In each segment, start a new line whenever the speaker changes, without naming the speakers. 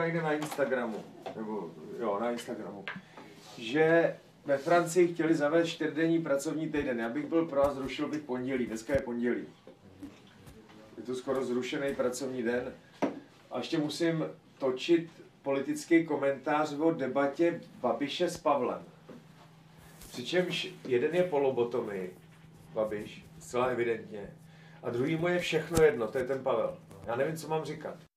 říkal někde na Instagramu, nebo jo, na Instagramu, že ve Francii chtěli zavést čtyřdenní pracovní týden. Já bych byl pro a zrušil bych pondělí. Dneska je pondělí. Je to skoro zrušený pracovní den. A ještě musím točit politický komentář o debatě Babiše s Pavlem. Přičemž jeden je polobotomý, Babiš, zcela evidentně. A druhý mu je všechno jedno, to je ten Pavel. Já nevím, co mám říkat.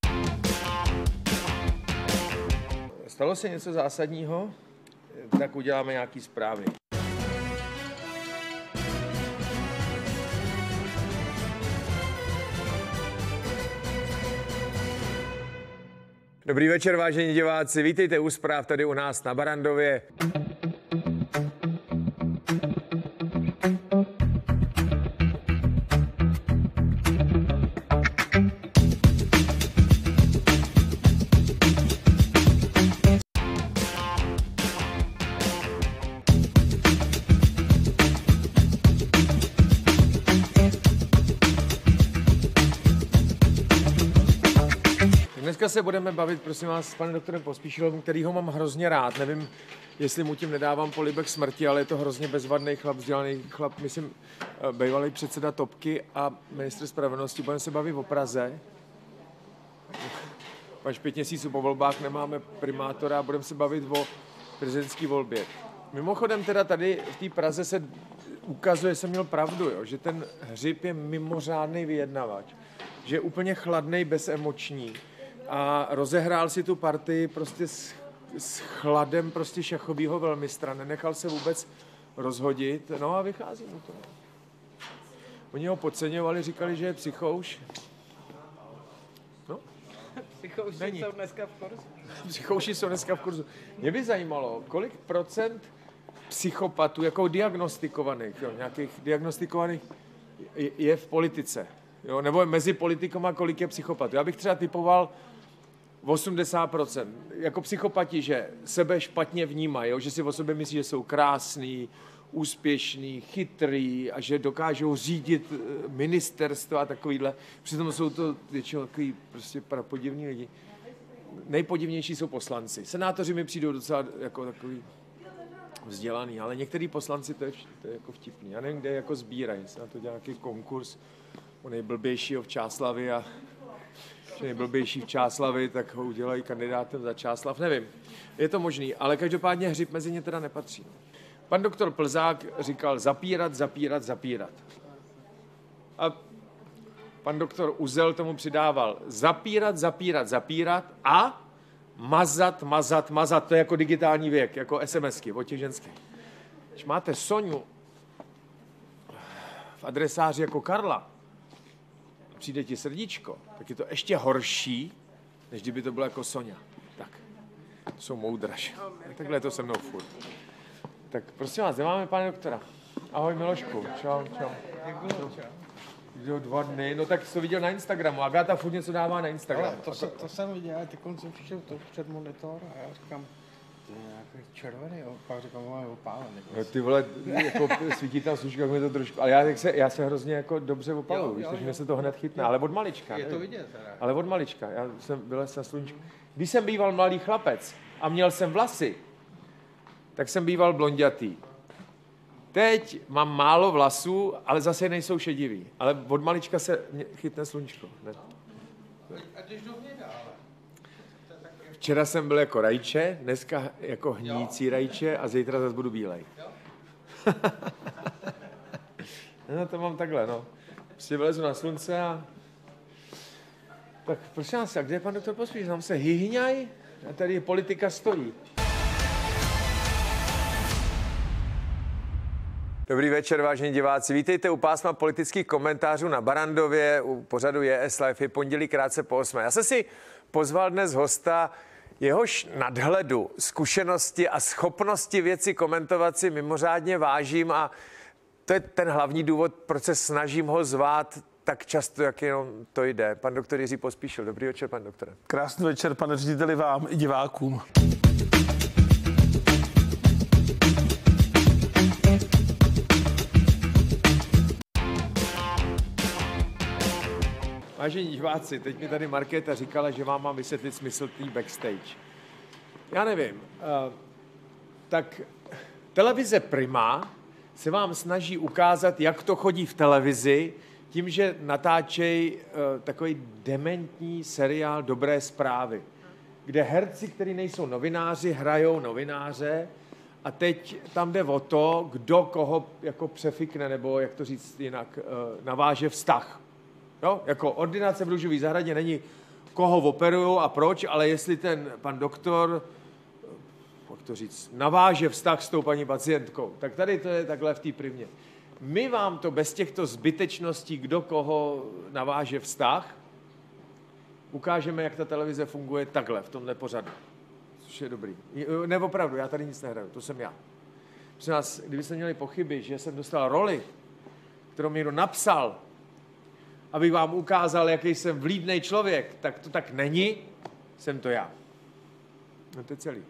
Stalo se něco zásadního? Tak uděláme nějaký zprávy. Dobrý večer, vážení diváci. Vítejte u zpráv tady u nás na Barandově. Dneska se budeme bavit, prosím vás, s panem doktorem Pospíšilovým, který ho mám hrozně rád. Nevím, jestli mu tím nedávám polibek smrti, ale je to hrozně bezvadný chlap, vzdělaný chlap, myslím, eh, bývalý předseda Topky a ministr spravedlnosti. Budeme se bavit o Praze. Až pět měsíců po volbách nemáme primátora a budeme se bavit o prezidentské volbě. Mimochodem teda tady v té Praze se ukazuje, jsem měl pravdu, jo, že ten hřib je mimořádný vyjednavač, že je úplně chladný, bezemoční a rozehrál si tu partii prostě s, s chladem prostě šachovýho velmistra, nenechal se vůbec rozhodit, no a vychází mu to. Oni ho podceňovali, říkali, že je psychouš. No,
Psychouši
Není.
jsou dneska v kurzu.
psychouši jsou dneska v kurzu. Mě by zajímalo, kolik procent psychopatů, jako diagnostikovaných, jo, nějakých diagnostikovaných, je- je v politice. Jo, nebo mezi politikama, kolik je psychopatů. Já bych třeba typoval 80%. Jako psychopati, že sebe špatně vnímají, že si o sobě myslí, že jsou krásný, úspěšný, chytrý a že dokážou řídit eh, ministerstvo a takovýhle. Přitom jsou to většinou takový prostě prapodivní lidi. Nejpodivnější jsou poslanci. Senátoři mi přijdou docela jako takový vzdělaný, ale některý poslanci, to je, to je jako vtipný. Já nevím, kde jako sbírají. Se na to dělá nějaký konkurs o nejblbějšího v Čáslavi a že nejblbější v Čáslavi, tak ho udělají kandidátem za Čáslav, nevím. Je to možný, ale každopádně hřib mezi ně teda nepatří. Pan doktor Plzák říkal zapírat, zapírat, zapírat. A pan doktor Uzel tomu přidával zapírat, zapírat, zapírat a mazat, mazat, mazat. To je jako digitální věk, jako SMSky ženských. Když máte Soňu v adresáři jako Karla, přijde ti srdíčko, tak je to ještě horší, než kdyby to bylo jako Sonja. Tak, jsou moudraž. Takhle je to se mnou furt. Tak prosím vás, kde máme pana doktora? Ahoj Milošku, čau, čau. Jo, dva dny, no tak jsi to viděl na Instagramu. Agata furt něco dává na Instagram.
Ale to, se, to jsem viděl, ty konce přišel to před monitor a já říkám, červený, pak říkám, máme opálený.
No, ty vole, jako svítí tam služka, jak mi to trošku, ale já, jak se, já se hrozně jako dobře opaluju,
Jo,
víš,
jo,
takže mě se to hned chytne, ale od malička.
Je to vidět teda.
Ale od malička. Já jsem byl na sluníčku. Když jsem býval mladý chlapec a měl jsem vlasy, tak jsem býval blondětý. Teď mám málo vlasů, ale zase nejsou šedivý. Ale od malička se mě chytne sluníčko. Ne.
A když do hněda, ale.
Včera jsem byl jako rajče, dneska jako hnící rajče a zítra zase budu bílej. no to mám takhle, no. Prostě vylezu na slunce a... Tak prosím vás, a kde je pan doktor Pospíš? Nám se hyhňaj a tady politika stojí. Dobrý večer, vážení diváci. Vítejte u pásma politických komentářů na Barandově. U pořadu JS Live je pondělí krátce po 8. Já jsem si pozval dnes hosta, jehož nadhledu, zkušenosti a schopnosti věci komentovat si mimořádně vážím a to je ten hlavní důvod, proč se snažím ho zvát tak často, jak jenom to jde. Pan doktor Jiří Pospíšil. Dobrý večer, pan doktore.
Krásný večer, pane řediteli, vám i divákům.
Vážení diváci, teď mi tady Markéta říkala, že vám mám vysvětlit smysl tý backstage. Já nevím. Uh, tak televize Prima se vám snaží ukázat, jak to chodí v televizi, tím, že natáčejí uh, takový dementní seriál Dobré zprávy, kde herci, kteří nejsou novináři, hrajou novináře a teď tam jde o to, kdo koho jako přefikne, nebo jak to říct jinak, uh, naváže vztah. Jo? Jako ordinace v růžové zahradě není koho operují a proč, ale jestli ten pan doktor jak to říct, naváže vztah s tou paní pacientkou. Tak tady to je takhle v té primě. My vám to bez těchto zbytečností, kdo koho naváže vztah, ukážeme, jak ta televize funguje takhle, v tomhle pořadu. Což je dobrý. Ne, opravdu, já tady nic nehraju, to jsem já. Prosím vás, kdybyste měli pochyby, že jsem dostal roli, kterou mi někdo napsal, abych vám ukázal, jaký jsem vlídný člověk, tak to tak není, jsem to já. No to je celý.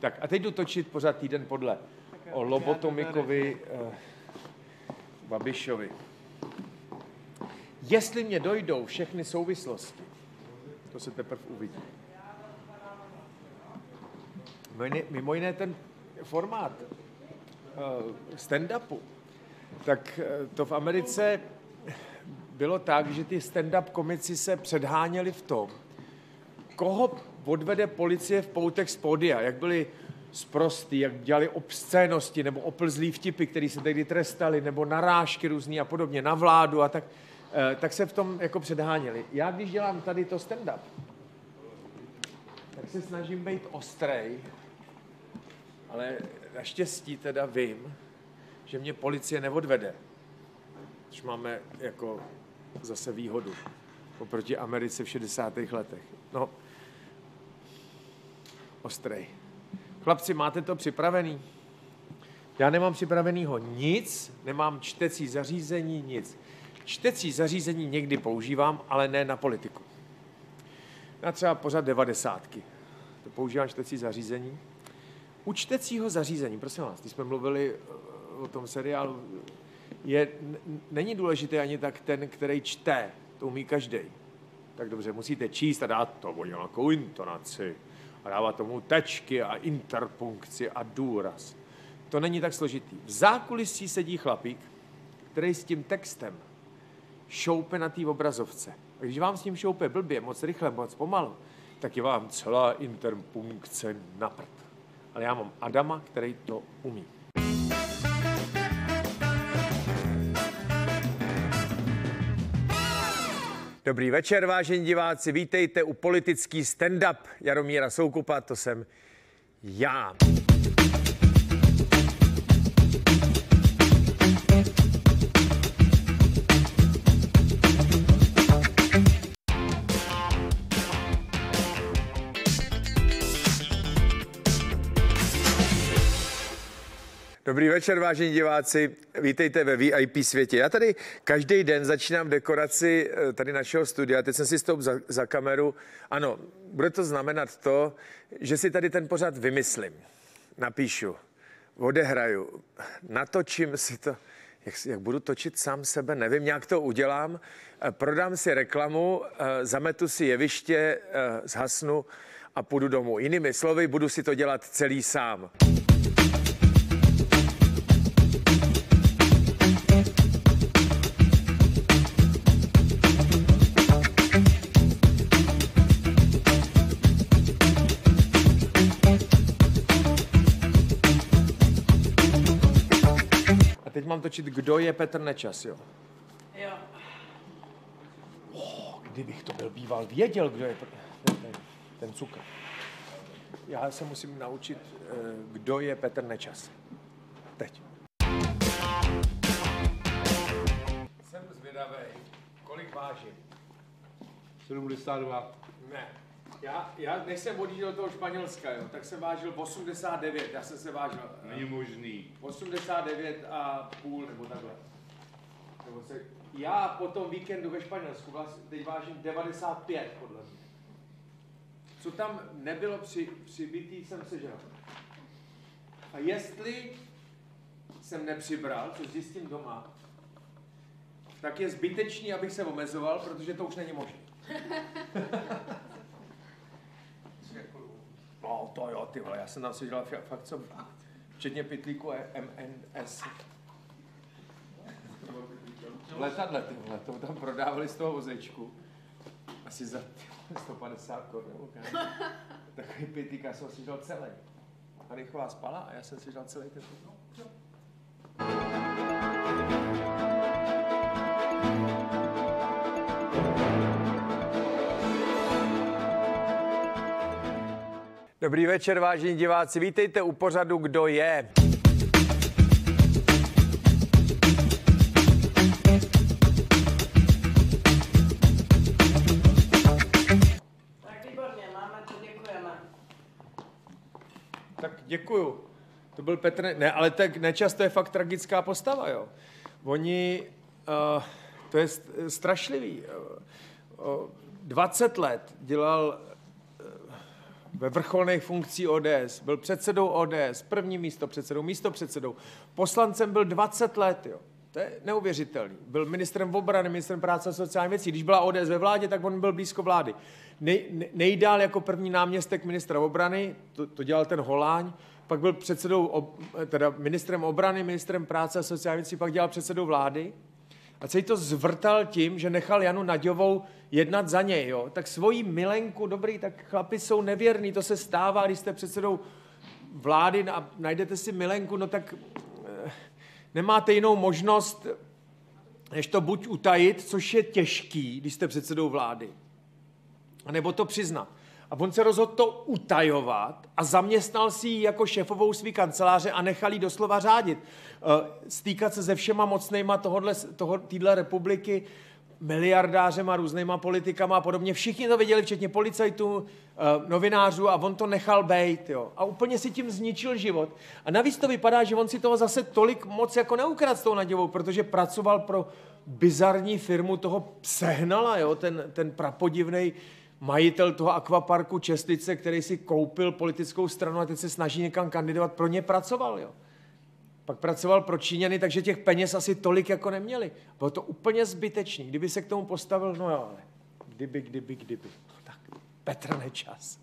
Tak a teď jdu točit pořád týden podle o Lobotomikovi eh, Babišovi. Jestli mě dojdou všechny souvislosti, to se teprve uvidí. Mimo jiné ten formát uh, stand-upu, tak uh, to v Americe bylo tak, že ty stand-up komici se předháněli v tom, koho odvede policie v poutech z pódia, jak byli zprostý, jak dělali obscénosti nebo oplzlý vtipy, které se tehdy trestali, nebo narážky různý a podobně na vládu a tak, eh, tak se v tom jako předháněli. Já když dělám tady to stand-up, tak se snažím být ostrej, ale naštěstí teda vím, že mě policie neodvede. Což máme jako zase výhodu oproti Americe v 60. letech. No, ostrej. Chlapci, máte to připravený? Já nemám připravenýho nic, nemám čtecí zařízení, nic. Čtecí zařízení někdy používám, ale ne na politiku. Na třeba pořád devadesátky. To používám čtecí zařízení. U čtecího zařízení, prosím vás, když jsme mluvili o tom seriálu, je, není důležité ani tak ten, který čte, to umí každý. Tak dobře, musíte číst a dát to nějakou intonaci a dávat tomu tečky a interpunkci a důraz. To není tak složitý. V zákulisí sedí chlapík, který s tím textem šoupe na té obrazovce. A když vám s tím šoupe blbě, moc rychle, moc pomalu, tak je vám celá interpunkce na prd. Ale já mám Adama, který to umí. Dobrý večer, vážení diváci, vítejte u politický stand-up Jaromíra Soukupa, to jsem já. Dobrý večer, vážení diváci. Vítejte ve VIP světě. Já tady každý den začínám dekoraci eh, tady našeho studia. Teď jsem si stoup za, za kameru. Ano, bude to znamenat to, že si tady ten pořád vymyslím. Napíšu, odehraju, natočím si to, jak, jak budu točit sám sebe, nevím, jak to udělám. Eh, prodám si reklamu, eh, zametu si jeviště, zhasnu a půjdu domů. Jinými slovy, budu si to dělat celý sám. Točit, kdo je Petr Nečas, jo?
Jo.
Oh, kdybych to byl býval věděl, kdo je ten, ten cukr. Já se musím naučit, eh, kdo je Petr Nečas. Teď. Jsem zvědavý, kolik vážím.
72.
Ne. Já, já než jsem odjížděl do toho Španělska, jo, tak jsem vážil 89, já jsem se vážil.
Není možný.
89 a půl, nebo takhle. Nebo se, já po tom víkendu ve Španělsku vlastně teď vážím 95, podle mě. Co tam nebylo při, přibitý, jsem sežral. A jestli jsem nepřibral, co zjistím doma, tak je zbytečný, abych se omezoval, protože to už není možné. no to jo, ty vole, já jsem tam dělal fakt co, včetně pitlíku MNS. V letadle, ty vole, to tam prodávali z toho vozečku. Asi za 150 korun. Takový pitlík, já jsem si dělal celý. A Rychová spala a já jsem si dělal celý ten pitlík. Dobrý večer, vážení diváci. Vítejte u pořadu Kdo je.
Tak výborně, máme to, děkujeme.
Tak děkuju. To byl Petr, ne, ale tak nečasto je fakt tragická postava, jo. Oni, uh, to je strašlivý. Uh, uh, 20 let dělal ve vrcholných funkcí ODS, byl předsedou ODS, první místo předsedou, místo předsedou, poslancem byl 20 let, jo. To je neuvěřitelný. Byl ministrem obrany, ministrem práce a sociálních věcí. Když byla ODS ve vládě, tak on byl blízko vlády. Nej, nejdál jako první náměstek ministra obrany, to, to dělal ten Holáň, pak byl předsedou, teda ministrem obrany, ministrem práce a sociálních věcí, pak dělal předsedou vlády. A celý to zvrtal tím, že nechal Janu Naďovou jednat za něj. Jo? Tak svoji milenku, dobrý, tak chlapi jsou nevěrní, to se stává, když jste předsedou vlády a najdete si milenku, no tak eh, nemáte jinou možnost, než to buď utajit, což je těžký, když jste předsedou vlády, nebo to přiznat. A on se rozhodl to utajovat a zaměstnal si ji jako šefovou svý kanceláře a nechal jí doslova řádit. Eh, stýkat se se všema mocnejma tohodle, toho, týhle republiky, miliardářema, různýma politikama a podobně. Všichni to věděli, včetně policajtů, eh, novinářů a on to nechal bejt. Jo. A úplně si tím zničil život. A navíc to vypadá, že on si toho zase tolik moc jako neukrát s tou naděvou, protože pracoval pro bizarní firmu toho sehnala, jo, ten, ten prapodivnej majitel toho akvaparku Čestice, který si koupil politickou stranu a teď se snaží někam kandidovat, pro ně pracoval. Jo. Pak pracoval pro Číňany, takže těch peněz asi tolik jako neměli. Bylo to úplně zbytečný. Kdyby se k tomu postavil, no jo, ale kdyby, kdyby, kdyby. No tak Petr Nečas.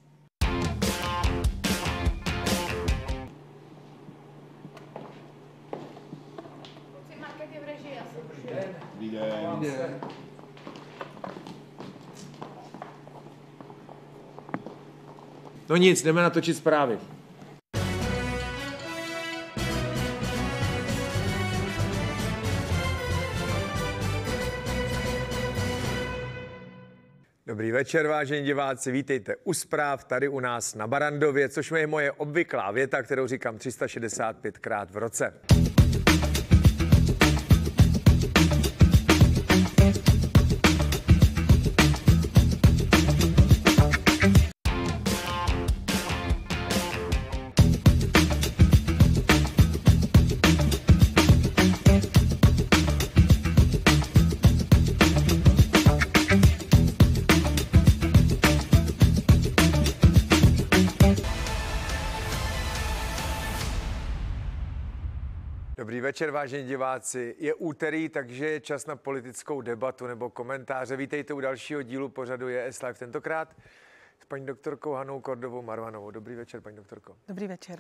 Dobrý den. Dobrý den. No nic, jdeme natočit zprávy. Dobrý večer, vážení diváci, vítejte u zpráv tady u nás na Barandově, což je moje obvyklá věta, kterou říkám 365krát v roce. Večer, vážení diváci. Je úterý, takže je čas na politickou debatu nebo komentáře. Vítejte u dalšího dílu pořadu JS Live tentokrát s paní doktorkou Hanou Kordovou Marvanovou. Dobrý večer, paní doktorko.
Dobrý večer.